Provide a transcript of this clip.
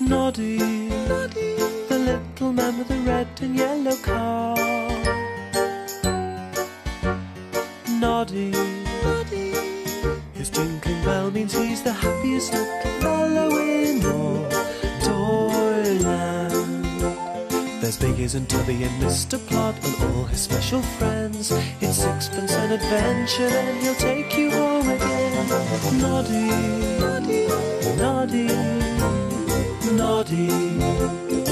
Noddy, Noddy, the little man with the red and yellow car. Noddy, Noddy, his tinkling bell means he's the happiest little fellow There's Big Ears and Tubby and Mr. Plod and all his special friends. It's sixpence an adventure, and he'll take you home again. Noddy, Noddy, Noddy, Noddy.